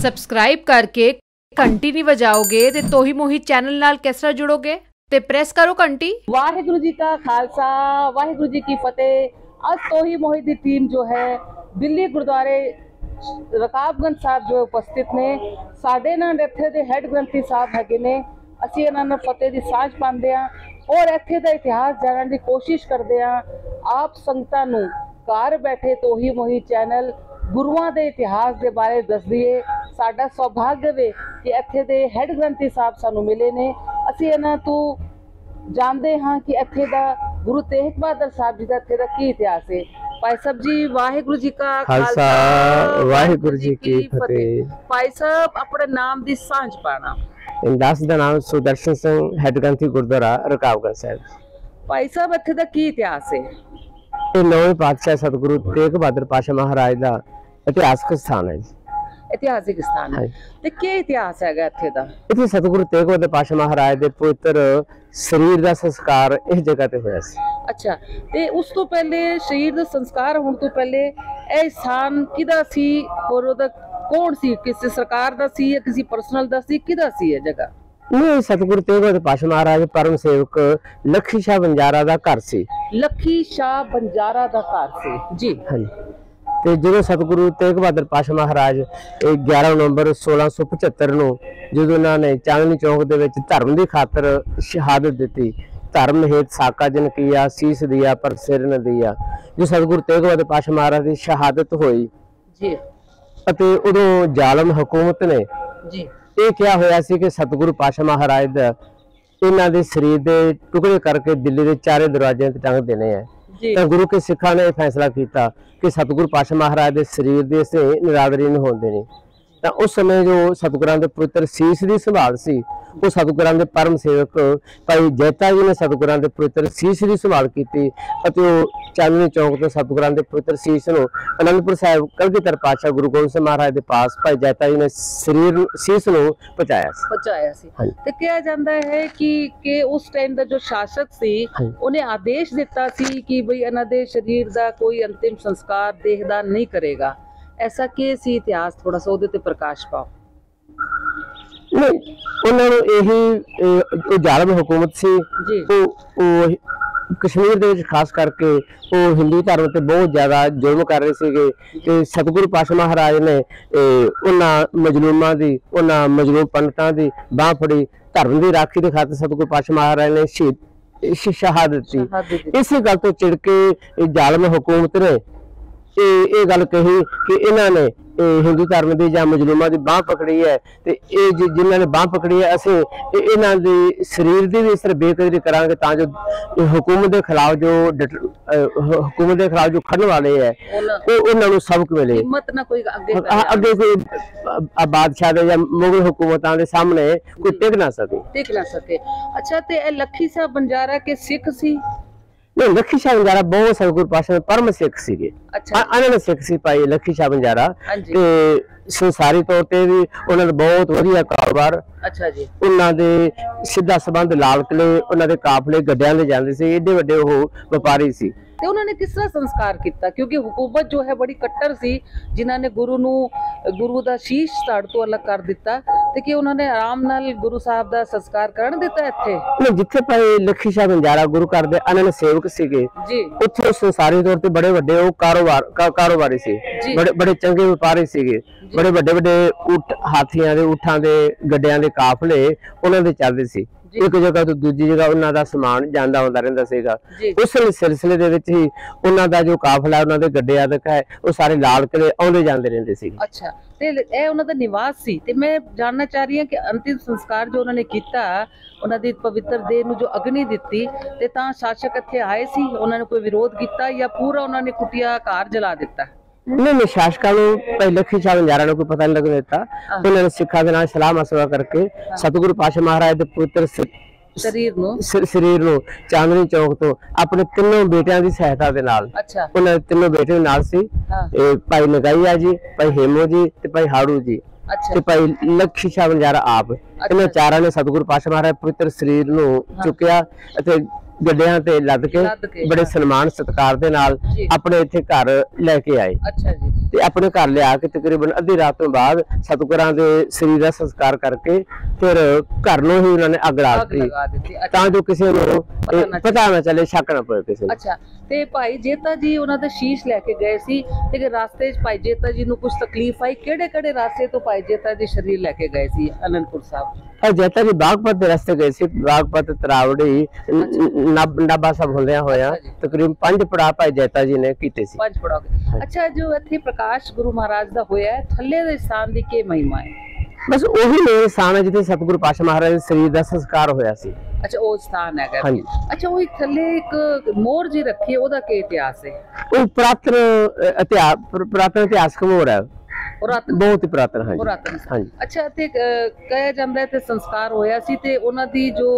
Subscribe ਕਰਕੇ ਘੰਟੀ ਨਹੀਂ ਵਜਾਓਗੇ ਤੇ ਤੋਹੀ ਮੋਹੀ ਚੈਨਲ ਨਾਲ ਕਿਸ ਤਰ੍ਹਾਂ ਜੁੜੋਗੇ? ਤੇ ਪ੍ਰੈਸ ਕਰੋ ਘੰਟੀ। ਵਾਹਿਗੁਰੂ ਜੀ ਕਾ ਖਾਲਸਾ, ਵਾਹਿਗੁਰੂ ਜੀ ਕੀ ਫਤਿਹ। ਅੱਜ ਤੋਹੀ ਮੋਹਿਤ ਦੀ ਟੀਮ ਜੋ ਹੈ, ਦਿੱਲੀ ਗੁਰਦੁਆਰੇ ਰਕਾਬਗੰਜ ਸਾਹਿਬ ਜੋ ਉਪਸਥਿਤ ਨੇ, ਸਾਡੇ ਨਾਲ ਇੱਥੇ ਦੇ ਹੈੱਡ ਗ੍ਰੰਥੀ ਸਾਹਿਬ ਹੈਗੇ ਨੇ। ਅਸੀਂ ਇਹਨਾਂ ਨਾਲ ਫਤਿਹ ਦੀ ਸਾਂਝ ਪਾਉਂਦੇ ਆ ਔਰ ਇੱਥੇ ਦਾ ਇਤਿਹਾਸ ਜਾਣਨ ਦੀ ਕੋਸ਼ਿਸ਼ ਕਰਦੇ ਆ ਆਪ ਸੰਗਤਾਂ ਨੂੰ ਘਰ ਬੈਠੇ ਤੋਹੀ ਮੋਹੀ ਚੈਨਲ ਗੁਰੂਆਂ ਦੇ ਇਤਿਹਾਸ ਦੇ ਬਾਰੇ ਦੱਸਦੀ ਸਾਡਾ ਸੁਭਾਗ ਵੇ ਕਿ ਇੱਥੇ ਦੇ ਹੈੱਡ ਗ੍ਰੰਥੀ ਸਾਹਿਬ ਸਾਨੂੰ ਮਿਲੇ ਨੇ। ਅਸੀਂ ਇਹਨਾਂ ਤੋਂ ਜਾਣਦੇ ਹਾਂ ਕਿ ਇੱਥੇ ਦਾ ਗੁਰੂ ਤੇਗ ਬਹਾਦਰ ਸਾਹਿਬ ਜੀ ਦਾ ਇੱਥੇ ਦਾ ਕੀ ਇਤਿਹਾਸ ਹੈ। ਭਾਈ ਸਾਹਿਬ ਜੀ ਵਾਹਿਗੁਰੂ ਜੀ ਕਾ ਖਾਲਸਾ, ਵਾਹਿਗੁਰੂ ਜੀ ਕੀ ਫਤਿਹ। ਭਾਈ ਸਾਹਿਬ ਆਪਣੇ ਨਾਮ ਦੀ ਸਾਂਝ ਪਾਣਾ। ਇੰਦਾਸ ਦਾ ਨਾਮ ਸੁਦਰਸ਼ਨ ਸਿੰਘ ਹੈੱਡ ਗ੍ਰੰਥੀ ਗੁਰਦੁਆਰਾ ਰਕਾਬਗੰਜ ਸਾਹਿਬ। ਭਾਈ ਸਾਹਿਬ ਇੱਥੇ ਦਾ ਕੀ ਇਤਿਹਾਸ ਹੈ? ਇਹ ਨੌਵੇਂ ਪਾਤਸ਼ਾਹ ਸਤਿਗੁਰੂ ਤੇਗ ਬਹਾਦਰ ਪਾਸ਼ਾ ਮਹਾਰਾਜ ਦਾ ਇਤਿਹਾਸਕ ਸਥਾਨ ਹੈ ਜੀ। ਇਤਿਹਾਸਿਕ ਸਥਾਨ ਹੈ। ਤੇ ਕੀ ਇਤਿਹਾਸ ਹੈਗਾ ਇੱਥੇ ਦਾ? ਇੱਥੇ ਸਤਿਗੁਰੂ ਤੇਗ ਬਹਾਦਰ ਪਾਸ਼ਾ ਮਹਾਰਾਜ ਦੇ ਪਵਿੱਤਰ ਸਰੀਰ ਦਾ ਸੰਸਕਾਰ ਇਸ ਜਗ੍ਹਾ ਤੇ ਹੋਇਆ ਸੀ। ਅੱਛਾ ਤੇ ਉਸ ਤੋਂ ਪਹਿਲੇ ਸਰੀਰ ਦਾ ਸੰਸਕਾਰ ਹੋਣ ਤੋਂ ਪਹਿਲੇ ਇਹ ਸਥਾਨ ਕਿਹਦਾ ਸੀ? ਔਰ ਉਹਦਾ ਕੌਣ ਸੀ? ਕਿਸੇ ਸਰਕਾਰ ਦਾ ਸੀ ਜਾਂ ਕਿਸੇ ਪਰਸਨਲ ਦਾ ਸੀ? ਕਿਹਦਾ ਸੀ ਇਹ ਜਗ੍ਹਾ? ਇਹ ਸਤਿਗੁਰੂ ਤੇਗ ਬਹਾਦਰ ਪਾਸ਼ਾ ਮਹਾਰਾਜ ਪਰਮ ਸੇਵਕ ਲਖੀ ਸ਼ਾਹ ਬੰਜਾਰਾ ਦਾ ਘਰ ਸੀ। ਲੱਖੀ ਸ਼ਾਹ ਬੰਜਾਰਾ ਦਾ ਘਰ ਸੀ। ਜੀ। ਹਾਂਜੀ। ਤੇ ਜਦੋਂ ਸਤਿਗੁਰੂ ਤੇਗ ਬਹਾਦਰ ਪਾਸ਼ਾ ਮਹਾਰਾਜ ਇਹ 11 ਨਵੰਬਰ 1675 ਨੂੰ ਜਦੋਂ ਉਹਨਾਂ ਨੇ ਚਾਂਦਨੀ ਚੌਕ ਦੇ ਵਿੱਚ ਧਰਮ ਦੀ ਖਾਤਰ ਸ਼ਹਾਦਤ ਦਿੱਤੀ ਧਰਮ ਹੇਤ ਸਾਕਾ ਜਨ ਕੀਆ ਸੀਸ ਦਿਆ ਪਰ ਸਿਰ ਨ ਦਿਆ। ਜੋ ਸਤਿਗੁਰੂ ਤੇਗ ਬਹਾਦਰ ਪਾਸ਼ਾ ਮਹਾਰਾਜ ਦੀ ਸ਼ਹਾਦਤ ਹੋਈ ਜੀ। ਅਤੇ ਉਦੋਂ ਜ਼ਾਲਮ ਹਕੂਮਤ ਨੇ ਜੀ। ਇਹ ਕਿਹਾ ਹੋਇਆ ਸੀ ਕਿ ਸਤਿਗੁਰੂ ਪਾਸ਼ਾ ਮਹਾਰਾਜ ਦਾ ਇਹਨਾਂ ਦੇ ਸਰੀਰ ਦੇ ਟੁਕੜੇ ਕਰਕੇ ਦਿੱਲੀ ਦੇ ਚਾਰੇ ਦਰਵਾਜ਼ਿਆਂ ਤੇ ਟੰਗ ਦੇਣੇ ਆ। ਤਾਂ ਗੁਰੂ ਕੇ ਸਿੱਖਾਂ ਨੇ ਇਹ ਫੈਸਲਾ ਕੀਤਾ ਕਿ ਸਤਿਗੁਰੂ ਪਾਤਸ਼ਾਹ ਮਹਾਰਾਜ ਦੇ ਸਰੀਰ ਦੇ ਸੇ ਨਿਰਾਦਰੀ ਨਹੀਂ ਹੋਣ ਦੇਣੀ ਤਾਂ ਉਸ ਸਮੇਂ ਜੋ ਸਤਿਗੁਰਾਂ ਦੇ ਪੁੱਤਰ ਸੀਸ ਦੀ ਸੰਭਾਲ ਸੀ ਉਹ ਸਤਿਗੁਰਾਂ ਦੇ ਪਰਮ ਸੇਵਕ ਭਾਈ ਜੈਤਾ ਜੀ ਨੇ ਸਤਿਗੁਰਾਂ ਦੇ ਪਵਿੱਤਰ ਸੀਸ ਦੀ ਸੰਭਾਲ ਕੀਤੀ ਅਤੇ ਉਹ ਚਾਂਦਨੀ ਚੌਕ ਤੋਂ ਸਤਿਗੁਰਾਂ ਦੇ ਪਵਿੱਤਰ ਸੀਸ ਨੂੰ ਅਨੰਦਪੁਰ ਸਾਹਿਬ ਕਲਗੀਧਰ ਪਾਤਸ਼ਾਹ ਗੁਰੂ ਗੋਬਿੰਦ ਸਿੰਘ ਮਹਾਰਾਜ ਦੇ ਪਾਸ ਭਾਈ ਜੈਤਾ ਜੀ ਨੇ ਸਰੀਰ ਸੀਸ ਨੂੰ ਪਹੁੰਚਾਇਆ ਸੀ ਪਹੁੰਚਾਇਆ ਸੀ। ਤੇ ਕਿਹਾ ਜਾਂਦਾ ਹੈ ਕਿ ਕਿ ਉਸ ਟਾਈਮ ਦਾ ਜੋ ਸ਼ਾਸਕ ਸੀ। ਉਹਨੇ ਆਦੇਸ਼ ਦਿੱਤਾ ਸੀ ਕਿ ਭਈ ਇਹਨਾਂ ਦੇ ਸਰੀਰ ਦਾ ਕੋਈ ਅੰਤਿਮ ਸੰਸਕਾਰ ਦੇਹਦਾਨ ਨਹੀਂ ਕਰੇਗਾ ਐਸਾ ਕੀ ਸੀ ਇਤਿਹਾਸ ਥੋੜਾ ਸਾ ਉਹਦੇ ਤੇ ਪ੍ਰਕਾਸ਼ ਪਾਓ ਨਹੀਂ ਉਹਨਾਂ ਨੂੰ ਇਹੀ ਉਹ ਜ਼ਾਲਮ ਹਕੂਮਤ ਸੀ। ਉਹ ਉਹ ਕਸ਼ਮੀਰ ਦੇ ਵਿੱਚ ਖਾਸ ਕਰਕੇ ਉਹ ਹਿੰਦੂ ਧਰਮ ਤੇ ਬਹੁਤ ਜ਼ਿਆਦਾ ਜ਼ੁਲਮ ਕਰ ਰਹੇ ਸੀਗੇ। ਤੇ ਸਤਿਗੁਰੂ ਪਾਤਸ਼ਾਹ ਮਹਾਰਾਜ ਨੇ ਉਹਨਾਂ ਮਜਲੂਮਾਂ ਦੀ ਉਹਨਾਂ ਮਜਲੂਮ ਪੰਡਤਾਂ ਦੀ ਬਾਹ ਫੜੀ ਧਰਮ ਦੀ ਰਾਖੀ ਦੇ ਖਾਤਰ ਸਤਿਗੁਰੂ ਪਾਤਸ਼ਾਹ ਮਹਾਰਾਜ ਨੇ ਸ਼ਹੀਦ ਸ਼ਹਾਦਤ ਦਿੱਤੀ। ਇਸੇ ਗੱਲ ਤੋਂ ਚਿੜ ਕੇ ਜ਼ਾਲਮ ਹਕੂਮਤ ਨੇ ਇਹ ਇਹ ਗੱਲ ਕਹੀ ਕਿ ਇਹਨਾਂ ਨੇ ਹਿੰਦੂ ਧਰਮ ਦੀ ਜਾਂ ਮਜਲੂਮਾਂ ਦੀ ਬਾਹ ਪਕੜੀ ਹੈ ਤੇ ਇਹ ਜਿਨ੍ਹਾਂ ਨੇ ਬਾਹ ਪਕੜੀ ਹੈ ਅਸੀਂ ਇਹ- ਇਹਨਾਂ ਦੀ ਸਰੀਰ ਦੀ ਵੀ ਤਰ੍ਹਾਂ ਬੇਕਦਰੀ ਕਰਾਂਗੇ ਤਾਂ ਜੋ ਹਕੂਮਤ ਦੇ ਖਿਲਾਫ ਜੋ ਹਕੂਮਤ ਦੇ ਖਿਲਾਫ ਜੋ ਖੜਨ ਵਾਲੇ ਹੈ ਉਹ ਉਹਨਾਂ ਨੂੰ ਸਬਕ ਮਿਲੇ। ਹਿੰਮਤ ਨਾ ਕੋਈ ਅੱਗੇ ਅੱਗੇ ਕੋਈ ਬਾਦਸ਼ਾਹ ਦੇ ਜਾਂ ਮੁਗਲ ਹਕੂਮਤਾਂ ਦੇ ਸਾਹਮਣੇ ਕੋਈ ਟਿਕ ਨਾ ਸਕੇ। ਟਿਕ ਨਾ ਸਕੇ। ਅੱਛਾ ਤੇ ਇਹ ਲੱਖੀ ਸਾਹਿਬ ਬੰਜਾਰਾ ਕੇ ਸਿੱਖ ਸੀ? ਨਹੀਂ ਲੱਖੀ ਸ਼ਾਹ ਬੰਜਾਰਾ ਬਹੁਤ ਸਤਿਗੁਰੂ ਪਾਤਸ਼ਾਹ ਦੇ ਪਰਮ ਸਿੱਖ ਸੀਗੇ ਅੱਛਾ ਅਨੰਦ ਸਿੱਖ ਸੀ ਭਾਈ ਲੱਖੀ ਸ਼ਾਹ ਬੰਜਾਰਾ ਤੇ ਸੰਸਾਰੀ ਤੌਰ ਤੇ ਵੀ ਉਹਨਾਂ ਦਾ ਬਹੁਤ ਵਧੀਆ ਕਾਰੋਬਾਰ ਅੱਛਾ ਜੀ ਉਹਨਾਂ ਦੇ ਸਿੱਧਾ ਸੰਬੰਧ ਲਾਲ ਕਿਲੇ ਉਹਨਾਂ ਦੇ ਕਾਫਲੇ ਗੱਡਿਆਂ ਦੇ ਜਾਂਦੇ ਸੀ ਏਡੇ ਵੱਡੇ ਉਹ ਵਪਾਰੀ ਸੀ ਤੇ ਉਹਨਾਂ ਨੇ ਕਿਸ ਤਰ੍ਹਾਂ ਸੰਸਕਾਰ ਕੀਤਾ ਕਿਉਂਕਿ ਹਕੂਮਤ ਜੋ ਹੈ ਬੜੀ ਕੱਟਰ ਸੀ ਜਿਨ੍ਹਾਂ ਨੇ ਗੁਰੂ ਨੂੰ ਗੁਰੂ ਦਾ ਸ਼ੀਸ਼ ਧੜ ਤੋਂ ਅਲੱਗ ਕਰ ਦਿੱਤਾ ਤੇ ਕਿ ਉਹਨਾਂ ਨੇ ਆਰਾਮ ਨਾਲ ਗੁਰੂ ਸਾਹਿਬ ਦਾ ਸੰਸਕਾਰ ਕਰਨ ਦਿੱਤਾ ਇੱਥੇ? ਨਹੀਂ, ਜਿੱਥੇ ਭਾਈ ਲੱਖੀ ਸ਼ਾਹ ਬੰਜਾਰਾ ਗੁਰੂ ਘਰ ਦੇ ਅਨੰਦ ਸੇਵਕ ਸੀਗੇ ਜੀ। ਉੱਥੇ ਸੰਸਾਰੀ ਤੌਰ ਤੇ ਬੜੇ ਵੱਡੇ ਉਹ ਕਾਰੋਬਾਰ ਕਾਰੋਬਾਰੀ ਸੀ। ਬੜੇ ਬੜੇ ਚੰਗੇ ਵਪਾਰੀ ਸੀਗੇ। ਬੜੇ ਵੱਡੇ ਵੱਡੇ ਊਠ ਹਾਥੀਆਂ ਦੇ ਊਠਾਂ ਦੇ ਗੱਡਿਆਂ ਦੇ ਕਾਫਲੇ ਉਹਨਾਂ ਦੇ ਚੱਲਦੇ ਸੀ। ਇੱਕ ਜਗ੍ਹਾ ਤੋਂ ਦੂਜੀ ਜਗ੍ਹਾ ਉਹਨਾਂ ਦਾ ਸਮਾਨ ਜਾਂਦਾ ਆਉਂਦਾ ਰਹਿੰਦਾ ਸੀਗਾ। ਉਸ ਸਿਲਸਿਲੇ ਦੇ ਵਿੱਚ ਹੀ ਉਹਨਾਂ ਦਾ ਜੋ ਕਾਫਲਾ ਉਹਨਾਂ ਦੇ ਗੱਡੇ ਆਦਿਕ ਹੈ ਉਹ ਸਾਰੇ ਲਾਲ ਕਿਲੇ ਆਉਂਦੇ ਜਾਂਦੇ ਰਹਿੰਦੇ ਸੀ ਅੱਛਾ। ਤੇ ਇਹ ਉਹਨਾਂ ਦਾ ਨਿਵਾਸ ਸੀ। ਤੇ ਮੈਂ ਜਾਣਨਾ ਚਾਹ ਰਹੀ ਹਾਂ ਕਿ ਅੰਤਿਮ ਸੰਸਕਾਰ ਜੋ ਉਹਨਾਂ ਨੇ ਕੀਤਾ ਉਹਨਾਂ ਦੀ ਪਵਿੱਤਰ ਦੇਹ ਨੂੰ ਜੋ ਅਗਨੀ ਦਿੱਤੀ ਤੇ ਤਾਂ ਸ਼ਾਸਕ ਇੱਥੇ ਆਏ ਸੀ ਉਹਨਾਂ ਨੇ ਕੋਈ ਵਿਰੋਧ ਕੀਤਾ ਜਾਂ ਪੂਰਾ ਉਹਨਾਂ ਨੇ ਕੁਟਿਆ ਘਰ ਜਲਾ ਦਿੱਤਾ? ਸ਼ਾਸਕਾਂ ਨੂੰ ਪਹਿਲੇ ਖਿਚਾ ਬੰਜਾਰਾ ਨੂੰ ਕੋਈ ਪਤਾ ਨਹੀਂ ਲੱਗਣ ਦਿੱਤਾ। ਉਹਨਾਂ ਨੇ ਸਿੱਖਾਂ ਦੇ ਨਾਲ ਸਲਾਹ ਮਸ਼ਵਰਾ ਕਰਕੇ ਸਤਿਗੁਰੂ ਪਾਤਸ਼ਾਹ ਮਹਾਰਾਜ ਦੇ ਪੁੱਤਰ ਸਰੀਰ ਨੂੰ? ਸਰੀਰ ਨੂੰ ਚਾਂਦਨੀ ਚੌਕ ਤੋਂ ਆਪਣੇ ਤਿੰਨੋਂ ਬੇਟਿਆਂ ਦੀ ਸਹਾਇਤਾ ਦੇ ਨਾਲ। ਅੱਛਾ। ਉਹਨਾਂ ਦੇ ਤਿੰਨੋਂ ਬੇਟੇ ਨਾਲ ਸੀ। ਇਹ ਭਾਈ ਨਗਾਈਆ ਜੀ ਭਾਈ ਹੇਮੋ ਜੀ ਤੇ ਭਾਈ ਹਾੜੂ ਜੀ। ਤੇ ਭਾਈ ਲਖੀ ਸ਼ਾਹ ਬੰਜਾਰਾ ਆਪ। ਇਹਨਾਂ ਚਾਰਾਂ ਨੇ ਸਤਿਗੁਰੂ ਪਾਤਸ਼ਾਹ ਮਹਾਰਾਜ ਦੇ ਪਵਿੱਤਰ ਸਰੀਰ ਨੂੰ ਚੁੱਕਿਆ ਅਤੇ ਗੱਡਿਆਂ ਤੇ ਲੱਦ ਕੇ ਲੱਦ ਕੇ, ਬੜੇ ਹਾਂ। ਸਨਮਾਨ ਸਤਿਕਾਰ ਦੇ ਨਾਲ ਜੀ। ਆਪਣੇ ਇੱਥੇ ਘਰ ਲੈ ਕੇ ਆਏ। ਅੱਛਾ ਜੀ। ਤੇ ਆਪਣੇ ਘਰ ਲਿਆ ਕੇ ਤਕਰੀਬਨ ਅੱਧੀ ਰਾਤ ਤੋਂ ਬਾਅਦ ਸਤਿਗੁਰਾਂ ਦੇ ਸਰੀਰ ਦਾ ਸੰਸਕਾਰ ਕਰਕੇ ਫਿਰ ਘਰ ਨੂੰ ਹੀ ਉਹਨਾਂ ਨੇ ਅੱਗ ਲਾ ਅੱਗ ਦਿੱਤੀ। ਲਗਾ ਦਿੱਤੀ। ਅੱਛਾ। ਤਾਂ ਜੋ ਕਿਸੇ ਨੂੰ ਇਹ ਨਾ ਪਤਾ ਨਾ ਚੱਲੇ ਸ਼ੱਕ ਨਾ ਪਵੇ ਕਿਸੇ ਨੂੰ। ਅੱਛਾ। ਤੇ ਭਾਈ ਜੇਤਾ ਜੀ ਉਹਨਾਂ ਦੇ ਸ਼ੀਸ਼ ਲੈ ਕੇ ਗਏ ਸੀ ਤੇ ਕਿ ਰਾਸਤੇ 'ਚ ਭਾਈ ਜੇਤਾ ਜੀ ਨੂੰ ਕੁਝ ਤਕਲੀਫ ਆਈ। ਕਿਹੜੇ ਕਿਹੜੇ ਰਾਸਤੇ ਤੋਂ ਭਾਈ ਜੇਤਾ ਜੀ ਸ਼ਰੀਰ ਲੈ ਕੇ ਗਏ ਸੀ ਅਨੰਦਪੁਰ ਸਾਹਿਬ? ਇਹ ਜੈਤਾ ਜੀ ਬਾਗਪਤ ਦੇ ਰਸਤੇ ਗਏ ਸੀ ਬਾਗਪਤ ਤਰਾਵੜੀ ਨਬ ਸਭ ਹੁੰਦਿਆਂ ਹੋਇਆ। ਤਕਰੀਬਨ ਪੰਜ ਪੜਾ ਭਾਈ ਜੈਤਾ ਜੀ ਨੇ ਕੀਤੇ ਸੀ। ਪੰਜ ਪੜੋਗੇ ਅੱਛਾ ਜੋ ਇੱਥੇ ਪ੍ਰਕਾਸ਼ ਗੁਰੂ ਮਹਾਰਾਜ ਦਾ ਹੋਇਆ ਥੱਲੇ ਦੇ ਸਥਾਨ ਦੀ ਕੀ ਮਹਿਮਾ ਹੈ? ਬਸ ਉਹੀ ਮੇਰੇ ਸਥਾਨ ਹੈ ਜਿੱਥੇ ਸਤਿਗੁਰੂ ਪਾਸ਼ਾ ਮਹਾਰਾਜ ਦੇ ਸਰੀਰ ਦਾ ਸੰਸਕਾਰ ਹੋਇਆ ਸੀ। ਅੱਛਾ ਉਹ ਸਥਾਨ ਹੈਗਾ। ਹਾਂਜੀ। ਅੱਛਾ ਉਹ ਥੱਲੇ ਇੱਕ ਮੋਰ ਜੀ ਰੱਖੀ ਉਹਦਾ ਕੀ ਇਤਿਹਾਸ ਹੈ? ਉਹ ਪੁਰਾਤਨ ਇਤਿਹਾਸ ਪੁਰਾਤਨ ਇਤਿਹਾਸਕ ਮੋਰ ਹੈ। ਪੁਰਾਤਨ ਬਹੁਤ ਹੀ ਪੁਰਾਤਨ ਹਾਂਜੀ। ਪੁਰਾਤਨ ਹਾਂਜੀ। ਅੱਛਾ ਤੇ ਕਹਿਆ ਜਾਂਦਾ ਹੈ ਤੇ ਸੰਸਕਾਰ ਹੋਇਆ ਸੀ ਤੇ ਉਹਨਾਂ ਦੀ ਜੋ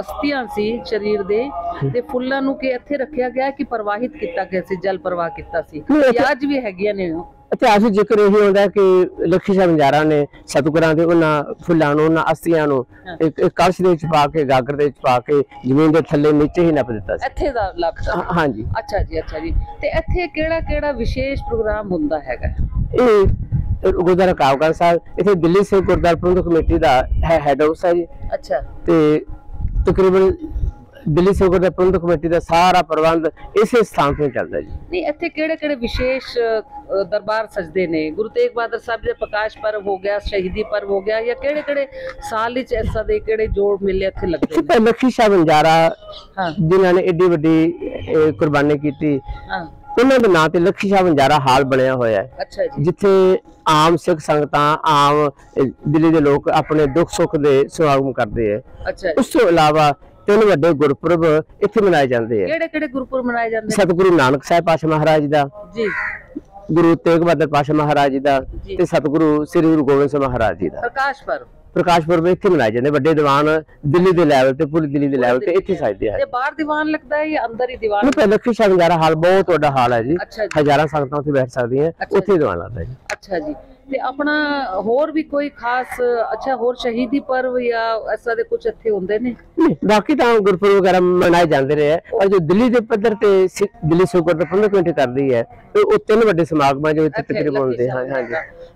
ਅਸਥੀਆਂ ਸੀ ਸਰੀਰ ਦੇ ਤੇ ਫੁੱਲਾਂ ਨੂੰ ਕਿ ਇੱਥੇ ਰੱਖਿਆ ਗਿਆ ਕਿ ਪ੍ਰਵਾਹਿਤ ਕੀਤਾ ਗਿਆ ਸੀ ਜਲ ਪ੍ਰਵਾਹ ਕੀਤਾ ਸੀ? ਅੱਜ ਵੀ ਹੈਗੀਆਂ ਨੇ ਉਹ। ਇਤਿਹਾਸ ਵਿੱਚ ਜ਼ਿਕਰ ਇਹ ਹੁੰਦਾ ਕਿ ਲਖੀ ਸਾਹਿਬ ਬੰਜਾਰਾ ਨੇ ਸਤਿਗੁਰਾਂ ਦੇ ਉਹਨਾਂ ਫੁੱਲਾਂ ਨੂੰ ਉਹਨਾਂ ਅਸਥੀਆਂ ਨੂੰ। ਇੱਕ ਇੱਕ ਕਲਸ਼ ਦੇ ਵਿੱਚ ਪਾ ਕੇ ਗਾਗਰ ਦੇ ਵਿੱਚ ਪਾ ਕੇ ਜ਼ਮੀਨ ਦੇ ਥੱਲੇ ਨੀਚੇ ਹੀ ਨੱਪ ਦਿੱਤਾ ਸੀ। ਇੱਥੇ ਦਾ ਲੱਭਦਾ ਹਾਂ- ਹਾਂਜੀ। ਅੱਛਾ ਜੀ ਅੱਛਾ ਜੀ। ਤੇ ਇੱਥੇ ਕਿਹੜਾ ਕਿਹੜਾ ਵਿਸ਼ੇਸ਼ ਪ੍ਰੋਗਰਾਮ ਹੁੰਦਾ ਹੈਗਾ? ਇਹ ਗੁਰਦੁਆਰਾ ਕਾਵਗੜ ਸਾਹਿਬ ਇੱਥੇ ਦਿੱਲੀ ਸੇ ਗੁਰਦੁਆਰਾ ਪ੍ਰਬੰਧਕ ਕਮੇਟੀ ਦਾ ਹੈ ਹੈਡ ਹਾਊਸ ਹੈ ਜੀ। ਅੱਛਾ। ਤੇ ਤਕਰੀਬਨ ਦਿੱਲੀ ਸੇ ਗੁਰਦੁਆਰਾ ਪ੍ਰਬੰਧਕ ਕਮੇਟੀ ਦਾ ਸਾਰਾ ਪ੍ਰਬੰਧ ਇਸੇ ਸਥਾਨ ਤੇ ਚੱਲਦਾ ਜੀ। ਨਹੀਂ ਇੱਥੇ ਕਿਹੜੇ ਕਿਹੜੇ ਵਿਸ਼ੇਸ਼ ਦਰਬਾਰ ਸਜਦੇ ਨੇ? ਗੁਰੂ ਤੇਗ ਬਹਾਦਰ ਸਾਹਿਬ ਦੇ ਪ੍ਰਕਾਸ਼ ਪਰਵ ਹੋ ਗਿਆ ਸ਼ਹੀਦੀ ਪਰਵ ਹੋ ਗਿਆ ਜਾਂ ਕਿਹੜੇ ਕਿਹੜੇ ਸਾਲ ਵਿੱਚ ਐਸਾ ਦੇ ਕਿਹੜੇ ਜੋੜ ਮੇਲੇ ਇੱਥੇ ਲੱਗਦੇ ਨੇ? ਲਖੀ ਸਾਹਿਬ ਬੰਜਾਰਾ ਹਾਂ। ਜਿਨ੍ਹਾਂ ਨੇ ਏਡੀ ਵੱਡੀ ਕੁਰਬਾਨੀ ਕੀਤੀ। ਹਾਂ। ਉਹਨਾਂ ਦੇ ਨਾਂ ਤੇ ਲਖੀ ਸਾਹਿਬ ਬੰਜਾਰਾ ਹਾਲ ਬਣਿਆ ਹੋਇਆ ਹੈ। ਅੱਛਾ ਜੀ। ਜਿੱਥੇ ਆਮ ਸਿੱਖ ਸੰਗਤਾਂ ਆਮ ਦਿੱਲੀ ਦੇ ਲੋਕ ਆਪਣੇ ਦੁੱਖ ਸੁੱਖ ਦੇ ਸਮਾਗਮ ਕਰਦੇ ਜੀ। ਉਸ ਤੋਂ ਇਲਾਵਾ ਤਿੰਨ ਵੱਡੇ ਗੁਰਪੁਰਬ ਇੱਥੇ ਮਨਾਏ ਜਾਂਦੇ ਹੈ ਕਿਹੜੇ ਕਿਹੜੇ ਗੁਰਪੁਰਬ ਮਨਾਏ ਜਾਂਦੇ ਨੇ? ਸਤਿਗੁਰੂ ਨਾਨਕ ਸਾਹਿਬ ਪਾਸ਼ਾ ਮਹਾਰਾਜ ਦਾ ਜੀ। ਗੁਰੂ ਤੇਗ ਬਹਾਦਰ ਪਾਸ਼ਾ ਮਹਾਰਾਜ ਜੀ ਦਾ ਜੀ। ਤੇ ਸਤਿਗੁਰੂ ਸ੍ਰੀ ਗੁਰੂ ਗੋਬਿੰਦ ਸਿੰਘ ਮਹਾਰਾਜ ਜੀ ਦਾ। ਪ੍ਰਕਾਸ਼ ਪਰਵ ਪ੍ਰਕਾਸ਼ ਪੁਰਬ ਇੱਥੇ ਮਨਾਏ ਜਾਂਦੇ ਵੱਡੇ ਦੀਵਾਨ ਦਿੱਲੀ ਦੇ ਲੈਵਲ ਤੇ ਪੂਰੀ ਦਿੱਲੀ ਦੇ ਲੈਵਲ ਤੇ ਇੱਥੇ ਸਜਦੇ ਆ। ਤੇ ਬਾਹਰ ਦੀਵਾਨ ਲੱਗਦਾ ਹੈ ਜਾਂ ਅੰਦਰ ਹੀ ਦੀਵਾਨ? ਨੂੰ ਪਹਿਲਾਂ ਲਖੀ ਸ਼ਾਨਦਾਰਾ ਹਾਲ ਬਹੁਤ ਵੱਡਾ ਹਾਲ ਹੈ ਜੀ। ਅੱਛਾ ਜੀ। ਹਜ਼ਾਰਾਂ ਸੰਗਤਾਂ ਉੱਥੇ ਬੈਠ ਸਕਦੀਆਂ ਅੱਛਾ ਉੱਥੇ ਦੀਵਾਨ ਲੱਗਦਾ ਜੀ। ਅੱਛਾ ਜੀ। ਤੇ ਆਪਣਾ ਹੋਰ ਵੀ ਕੋਈ ਖਾਸ ਅੱਛਾ ਹੋਰ ਸ਼ਹੀਦੀ ਪਰਵ ਜਾਂ ਐਸਾ ਦੇ ਕੁਝ ਇੱਥੇ ਹੁੰਦੇ ਨੇ? ਬਾਕੀ ਤਾਂ ਗੁਰਪੁਰਬ ਵਗੈਰਾ ਮਨਾਏ ਜਾਂਦੇ ਰਹੇ ਔਰ ਜੋ ਦਿੱਲੀ ਦੇ ਪੱਧਰ ਤੇ ਦਿੱਲੀ ਸੁਗਰ ਦਾ ਪ੍ਰਬੰਧਕ ਕਮੇਟੀ ਕਰਦੀ ਹੈ ਤੇ ਉਹ ਤਿੰਨ ਵੱਡੇ ਸਮਾਗਮ ਜੋ ਇੱਥੇ ਤਕਰੀਬਨ ਹੁੰਦੇ ਹਾਂ ਹਾਂਜੀ।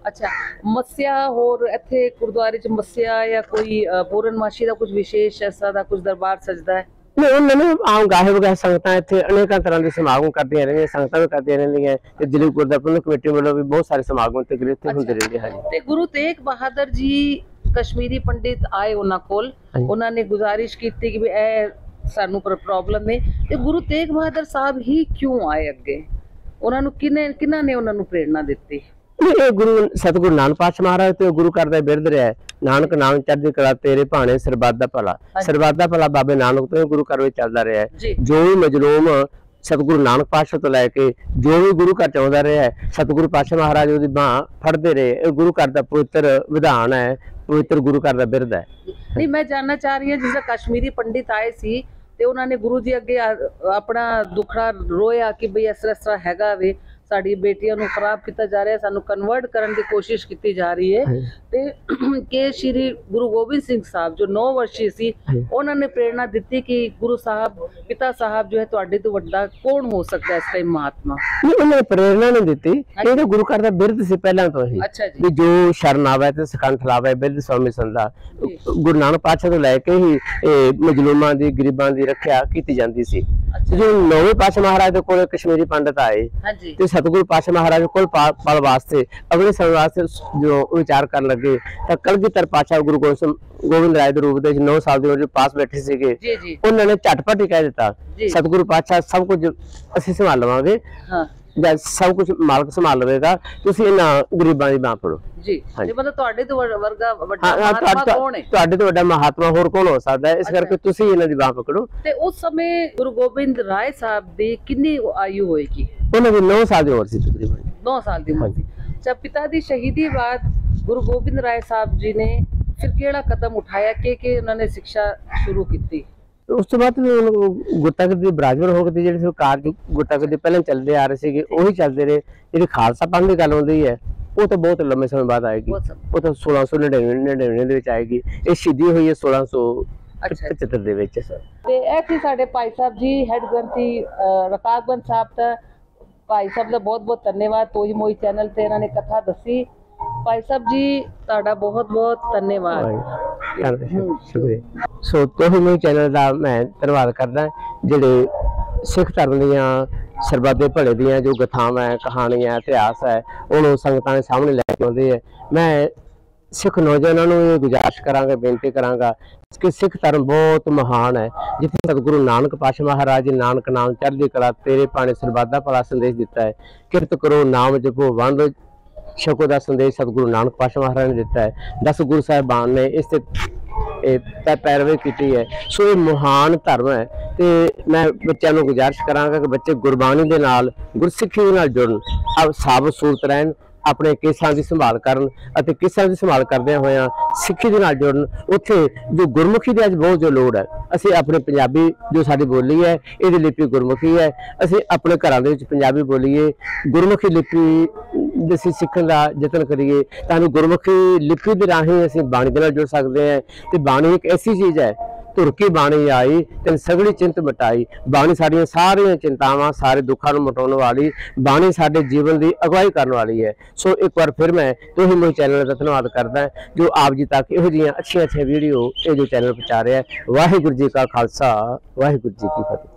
ਅੱਛਾ ਮੱਸਿਆ ਹੋਰ ਇੱਥੇ ਗੁਰਦੁਆਰੇ ਚ ਮੱਸਿਆ ਜਾਂ ਕੋਈ ਪੂਰਨਮਾਸ਼ੀ ਦਾ ਕੁਝ ਵਿਸ਼ੇਸ਼ ਐਸਾ ਦਾ ਕੁਝ ਦਰਬਾਰ ਸਜਦਾ ਹੈ? ਨਹੀਂ ਉਹਨਾਂ ਨੇ ਆਮ ਗਾਹੇ ਵਗੈਰਾ ਸੰਗਤਾਂ ਇੱਥੇ ਅਨੇਕਾਂ ਤਰ੍ਹਾਂ ਦੇ ਸਮਾਗਮ ਕਰਦੀਆਂ ਰਹਿੰਦੀਆਂ ਸੰਗਤਾਂ ਵੀ ਕਰਦੀਆਂ ਰਹਿੰਦੀਆਂ ਤੇ ਦਿੱਲੀ ਗੁਰਦੁਆਰਾ ਪ੍ਰਬੰਧਕ ਕਮੇਟੀ ਵੱਲੋਂ ਵੀ ਬਹੁਤ ਸਾਰੇ ਸਮਾਗਮ ਤਕਰੀਬਨ ਇੱਥੇ ਹੁੰਦੇ ਰਹਿੰਦੇ ਹਨ। ਤੇ ਗੁਰੂ ਤੇਗ ਬਹਾਦਰ ਜੀ ਕਸ਼ਮੀਰੀ ਪੰਡਿਤ ਆਏ ਉਹਨਾਂ ਕੋਲ। ਉਹਨਾਂ ਨੇ ਗੁਜ਼ਾਰਿਸ਼ ਕੀਤੀ ਕਿ ਵੀ ਇਹ ਸਾਨੂੰ ਪ੍ਰੋਬਲਮ ਹੈ ਤੇ ਗੁਰੂ ਤੇਗ ਬਹਾਦਰ ਸਾਹਿਬ ਹੀ ਕਿਉਂ ਆਏ ਅੱਗੇ? ਉਹਨਾਂ ਨੂੰ ਕਿਨੇ ਕਿਹਨਾਂ ਨੇ ਉਹਨਾਂ ਨੂੰ ਪ੍ਰੇਰਣਾ ਦਿੱਤੀ? ਇਹ ਗੁਰੂ ਸਤਿਗੁਰੂ ਨਾਨਕ ਪਾਤਸ਼ਾਹ ਮਹਾਰਾਜ ਤੇ ਗੁਰੂ ਘਰ ਦਾ ਬਿਰਧ ਰਿਹਾ। ਨਾਨਕ ਨਾਮ ਚੜ੍ਹਦੀ ਕਲਾ ਤੇਰੇ ਭਾਣੇ ਸਰਬੱਤ ਦਾ ਭਲਾ। ਸਰਬੱਤ ਦਾ ਭਲਾ ਬਾਬੇ ਨਾਨਕ ਤੋਂ ਗੁਰੂ ਘਰ ਵਿੱਚ ਚੱਲਦਾ ਰਿਹਾ ਹੈ। ਜੀ। ਵੀ ਮਜਲੂਮ ਸਤਿਗੁਰੂ ਨਾਨਕ ਪਾਤਸ਼ਾਹ ਤੋਂ ਲੈ ਕੇ ਜੋ ਵੀ ਗੁਰੂ ਘਰ ਚਾਹੁੰਦਾ ਰਿਹਾ ਹੈ, ਸਤਿਗੁਰੂ ਪਾਤਸ਼ਾਹ ਮਹਾਰਾਜ ਉਹਦੀ ਬਾਹ ਫੜਦੇ ਰਹੇ। ਇਹ ਗੁਰੂ ਘਰ ਦਾ ਪਵਿੱਤਰ ਵਿਧਾਨ ਹੈ ਪਵਿੱਤਰ ਗੁਰੂ ਘਰ ਦਾ ਬਿਰਧ ਹੈ। ਨਹੀਂ ਮੈਂ ਜਾਨਣਾ ਚਾਹ ਰਹੀ ਹਾਂ ਜਿਸ ਕਸ਼ਮੀਰੀ ਪੰਡਿਤ ਆਏ ਸੀ ਤੇ ਉਹਨਾਂ ਨੇ ਗੁਰੂ ਜੀ ਅੱਗੇ ਆਪਣਾ ਦੁੱਖੜਾ ਰੋਇਆ ਕਿ ਬਈ ਇਸ ਤਰ੍ਹਾਂ ਹੈਗਾ ਵੇ। ਸਾਡੀ ਬੇਟੀਆਂ ਨੂੰ ਖਰਾਬ ਕੀਤਾ ਜਾ ਰਿਹਾ ਸਾਨੂੰ ਕਨਵਰਟ ਕਰਨ ਦੀ ਕੋਸ਼ਿਸ਼ ਕੀਤੀ ਜਾ ਰਹੀ ਹੈ। ਤੇ ਕਿ ਸ਼੍ਰੀ ਗੁਰੂ ਗੋਬਿੰਦ ਸਿੰਘ ਸਾਹਿਬ ਜੋ 9 ਵਰਸ਼ੀ ਸੀ ਉਹਨਾਂ ਨੇ ਪ੍ਰੇਰਣਾ ਦਿੱਤੀ ਕਿ ਗੁਰੂ ਸਾਹਿਬ ਪਿਤਾ ਸਾਹਿਬ ਜੋ ਹੈ ਤੁਹਾਡੇ ਤੋਂ ਵੱਡਾ ਕੌਣ ਹੋ ਸਕਦਾ ਇਸ ਟਾਈਮ ਮਹਾਤਮਾ? ਉਹਨੇ ਪ੍ਰੇਰਣਾ ਨਹੀਂ ਦਿੱਤੀ। ਇਹ ਗੁਰੂ ਘਰ ਦਾ ਬਿਰਧ ਸੀ ਪਹਿਲਾਂ ਤੋਂ ਹੀ। ਵੀ ਜੋ ਸ਼ਰਨ ਆਵੇ ਤੇ ਸਖੰਡ ਲਾਵੇ ਬਿਰਧ ਸਵਾਮੀ ਸੰਦਾ। ਗੁਰੂ ਨਾਨਕ ਪਾਤਸ਼ਾਹ ਤੋਂ ਲੈ ਕੇ ਹੀ ਇਹ ਮਜਲੂਮਾਂ ਦੀ ਗਰੀਬਾਂ ਦੀ ਰੱਖਿਆ ਕੀਤੀ ਜਾਂਦੀ ਸੀ। ਜੋ ਨੌਵੇਂ ਪਾਤਸ਼ਾਹ ਮਹਾਰਾਜ ਦੇ ਕੋਲ ਕਸ਼ਮੀਰੀ ਪੰਡਤ ਆਏ ਹਾਂਜੀ। ਤੇ ਸਤਿਗੁਰੂ ਪਾਤਸ਼ਾਹ ਮਹਾਰਾਜ ਕੋਲ ਪਲ ਵਾਸਤੇ ਅਗਲੇ ਸਮੇਂ ਵਾਸਤੇ ਜੋ ਵਿਚਾਰ ਕਰਨ ਲੱਗੇ ਤਾਂ ਕਲਗੀਧਰ ਪਾਤਸ਼ਾਹ ਗੁਰੂ ਗੋਬਿੰਦ ਰਾਏ ਦੇ ਰੂਪ ਦੇ ਵਿੱਚ 9 ਸਾਲ ਦੀ ਉਮਰ ਵਿੱਚ ਪਾਸ ਬੈਠੇ ਸੀਗੇ ਉਹਨਾਂ ਨੇ ਝਟਪਟ ਹੀ ਕਹਿ ਦਿੱਤਾ। ਸਤਿਗੁਰੂ ਪਾਤਸ਼ਾਹ ਸਭ ਕੁਝ ਅਸੀਂ ਸੰਭਾਲ ਲਵਾਂਗੇ ਹਾਂ ਜਾਂ ਸਭ ਕੁਝ ਮਾਲਕ ਸੰਭਾਲ ਲਵੇਗਾ ਤੁਸੀਂ ਇਹਨਾਂ ਗਰੀਬਾਂ ਦੀ ਬਾਹ ਫੜੋ ਜੀ ਮਤਲਬ ਤੁਹਾਡੇ ਤੋਂ ਵਰਗਾ ਵੱਡਾ ਮਹਾਤਮਾ ਤੁਹਾ- ਕੌਣ ਹੈ ਤੁਹਾਡੇ ਤੋਂ ਵੱਡਾ ਮਹਾਤਮਾ ਹੋਰ ਕੌਣ ਹੋ ਸਕਦਾ ਹੈ ਇਸ। ਕਰਕੇ ਤੁਸੀਂ ਇਹਨਾਂ ਦੀ ਬਾਹ ਪਕੜੋ ਤੇ ਉਸ ਸਮੇਂ ਗੁਰੂ ਗੋਬਿੰਦ ਰਾਏ ਸਾਹਿਬ ਦੀ ਕਿੰਨੀ ਆਯੂ ਹੋਏਗੀ ਉਹਨਾਂ ਦੀ 9 ਸਾਲ ਦੀ ਉਮਰ ਸੀ ਤਕਰੀਬਨ। 9 ਸਾਲ ਦੀ ਉਮਰ ਸੀ। ਜਦ ਪਿਤਾ ਦੀ ਸ਼ਹੀਦੀ ਬਾਅਦ ਗੁਰੂ ਗੋਬਿੰਦ ਰਾਏ ਸਾਹਿਬ ਜੀ ਨੇ ਫਿਰ ਕਿਹੜਾ ਕਦਮ ਉਠਾਇਆ? ਕਿ ਕਿ ਉਹਨਾਂ ਨੇ ਸਿੱਖਿਆ ਸ਼ੁਰੂ ਕੀਤੀ? ਉਸ ਤੋਂ ਬਾਅਦ ਗੁੱਟਕ ਦੀ ਬਰਾਜਰ ਹੋ ਗਈ ਜਿਹੜੇ ਕਾਰਜ ਗੁੱਟਕ ਦੇ ਪਹਿਲਾਂ ਚੱਲਦੇ ਆ ਰਹੇ ਸੀਗੇ ਉਹੀ ਚੱਲਦੇ ਰਹੇ। ਜਿਹੜੀ ਖਾਲਸਾ ਪੰਥ ਦੀ ਗੱਲ ਹੁੰਦੀ ਹੈ ਉਹ ਤਾਂ ਬਹੁਤ ਲੰਮੇ ਸਮੇਂ ਬਾਅਦ ਆਏਗੀ। ਉਹ ਤਾਂ 1699 99 ਦੇ ਵਿੱਚ ਆਏਗੀ। ਇਹ ਸ਼ਹੀਦੀ ਹੋਈ ਹੈ ਅੱਛਾ। 75 ਦੇ ਵਿੱਚ। ਤੇ ਇਹ ਸੀ ਸਾਡੇ ਭਾਈ ਸਾਹਿਬ ਜੀ ਹੈਡ ਗ੍ਰੰਥੀ ਰਕਾਬਗੰਜ ਸਾਹਿਬ ਦਾ ਭਾਈ ਸਾਹਿਬ ਦਾ ਬਹੁਤ ਬਹੁਤ ਧੰਨਵਾਦ ਤੋਹੀ ਮੋਈ ਚੈਨਲ ਤੇ ਇਹਨਾਂ ਨੇ ਕਥਾ ਦੱਸੀ। ਭਾਈ ਸਾਹਿਬ ਜੀ ਤੁਹਾਡਾ ਬਹੁਤ ਬਹੁਤ ਧੰਨਵਾਦ। ਸ਼ੁਕਰੀਆ। ਸੋ ਤੋਹੀ ਮੋਈ ਚੈਨਲ ਦਾ ਮੈਂ ਧੰਨਵਾਦ ਕਰਦਾ ਜਿਹੜੇ ਸਿੱਖ ਧਰਮ ਦੀਆਂ ਸਰਬੱਤ ਦੇ ਭਲੇ ਦੀਆਂ ਜੋ ਗਥਾਵਾਂ ਹੈ ਕਹਾਣੀਆਂ ਇਤਿਹਾਸ ਹੈ ਉਹਨੂੰ ਸੰਗਤਾਂ ਦੇ ਸਾਹਮਣੇ ਲੈ ਕੇ ਆਉਂਦੇ ਹੈ। ਮੈਂ ਸਿੱਖ ਨੌਜਵਾਨਾਂ ਨੂੰ ਇਹ ਗੁਜ਼ਾਰਿਸ਼ ਕਰਾਂਗਾ, ਬੇਨਤੀ ਕਰਾਂਗਾ ਕਿ ਸਿੱਖ ਧਰਮ ਬਹੁਤ ਮਹਾਨ ਹੈ, ਜਿੱਥੇ ਸਤਿਗੁਰੂ ਨਾਨਕ ਪਾਤਸ਼ਾਹ ਮਹਾਰਾਜ ਨੇ ਨਾਨਕ ਨਾਮ ਚੜ੍ਹਦੀ ਕਲਾ, ਤੇਰੇ ਪਾਣੇ ਸਰਬੱਤ ਭਲਾ ਸੰਦੇਸ਼ ਦਿੱਤਾ ਹੈ। ਕਿਰਤ ਕਰੋ, ਨਾਮ ਜਪੋ, ਵੰਡ ਛਕੋ ਦਾ ਸੰਦੇਸ਼ ਸਤਿਗੁਰੂ ਨਾਨਕ ਪਾਤਸ਼ਾਹ ਮਹਾਰਾਜ ਨੇ ਦਿੱਤਾ ਹੈ। ਦਸ ਗੁਰੂ ਸਾਹਿਬਾਨ ਨੇ ਇਸ ਤੇ ਇਹ ਪੈ- ਪੈਰਵੀ ਕੀਤੀ ਹੈ। ਸੋ ਇਹ ਮਹਾਨ ਧਰਮ ਹੈ ਤੇ ਮੈਂ ਬੱਚਿਆਂ ਨੂੰ ਗੁਜ਼ਾਰਿਸ਼ ਕਰਾਂਗਾ ਕਿ ਬੱਚੇ ਗੁਰਬਾਣੀ ਦੇ ਨਾਲ, ਗੁਰਸਿੱਖੀ ਦੇ ਨਾਲ ਜੁੜਨ। ਆਪ ਸਾਬਤ ਸੂਰਤ ਰਹਿਣ ਆਪਣੇ ਕੇਸਾਂ ਦੀ ਸੰਭਾਲ ਕਰਨ ਅਤੇ ਕੇਸਾਂ ਦੀ ਸੰਭਾਲ ਕਰਦਿਆਂ ਹੋਇਆਂ ਸਿੱਖੀ ਦੇ ਨਾਲ ਜੁੜਨ ਉੱਥੇ ਜੋ ਗੁਰਮੁਖੀ ਦੀ ਅੱਜ ਬਹੁਤ ਜੋ ਲੋੜ ਹੈ। ਅਸੀਂ ਆਪਣੇ ਪੰਜਾਬੀ ਜੋ ਸਾਡੀ ਬੋਲੀ ਹੈ, ਇਹਦੀ ਲਿਪੀ ਗੁਰਮੁਖੀ ਹੈ। ਅਸੀਂ ਆਪਣੇ ਘਰਾਂ ਦੇ ਵਿੱਚ ਪੰਜਾਬੀ ਬੋਲੀਏ, ਗੁਰਮੁਖੀ ਲਿਪੀ ਜੇ ਅਸੀਂ ਸਿੱਖਣ ਦਾ ਯਤਨ ਕਰੀਏ ਤੁਹਾਨੂੰ ਗੁਰਮੁਖੀ ਲਿਪੀ ਦੇ ਰਾਹੀਂ ਅਸੀਂ ਬਾਣੀ ਦੇ ਨਾਲ ਜੁੜ ਸਕਦੇ ਹਾਂ। ਤੇ ਬਾਣੀ ਇੱਕ ਐਸੀ ਚੀਜ਼ ਹੈ ਧੁਰ ਕੀ ਬਾਣੀ ਆਈ ਤੇ ਸਗਲੀ ਚਿੰਤ ਮਿਟਾਈ। ਬਾਣੀ ਸਾਡੀਆਂ ਸਾਰੀਆਂ ਚਿੰਤਾਵਾਂ, ਸਾਰੇ ਦੁੱਖਾਂ ਨੂੰ ਮਿਟਾਉਣ ਵਾਲੀ, ਬਾਣੀ ਸਾਡੇ ਜੀਵਨ ਦੀ ਅਗਵਾਈ ਕਰਨ ਵਾਲੀ ਹੈ। ਸੋ ਇੱਕ ਵਾਰ ਫਿਰ ਮੈਂ ਤੁਸੀਂ ਮੇਰੇ ਚੈਨਲ ਦਾ ਧੰਨਵਾਦ ਕਰਦਾ ਜੋ ਆਪ ਜੀ ਤੱਕ ਇਹੋ ਜਿਹੀਆਂ ਅੱਛੀਆਂ ਅੱਛੀਆਂ ਵੀਡੀਓ ਇਹ ਜੋ ਚੈਨਲ ਪਹੁੰਚਾ ਰਿਹਾ ਹੈ। ਵਾਹਿਗੁਰੂ ਜੀ ਕਾ ਖਾਲਸਾ, ਵਾਹਿਗੁਰੂ ਜੀ ਕੀ ਫਤਿਹ।